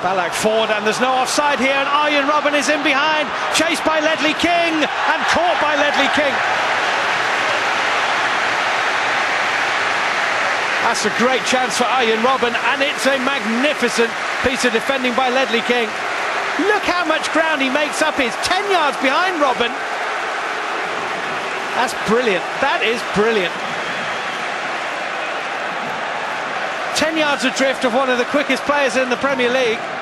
Ballack forward and there's no offside here and Arjen Robben is in behind, chased by Ledley King and caught by Ledley King. That's a great chance for Arjen Robben, and it's a magnificent piece of defending by Ledley King. Look how much ground he makes up, he's 10 yards behind Robben. That's brilliant, that is brilliant. 10 yards adrift of one of the quickest players in the Premier League.